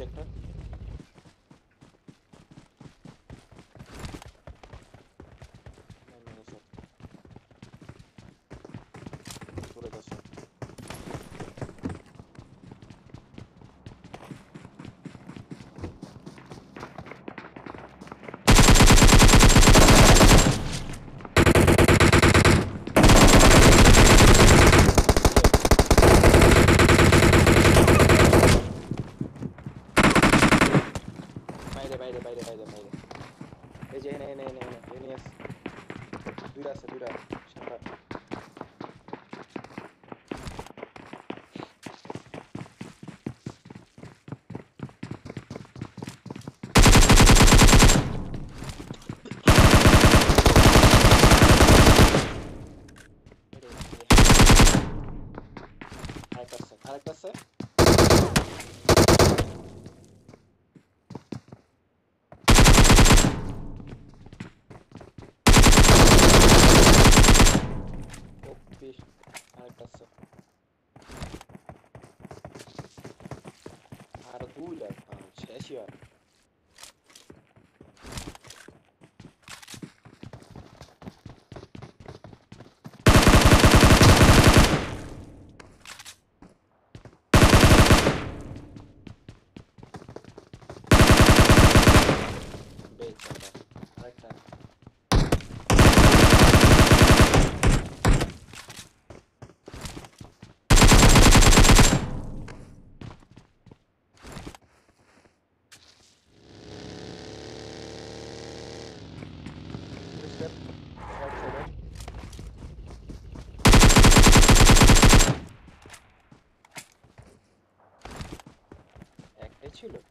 check projector واحد بس اوبي أنا كسر. اشياء آه، 去了。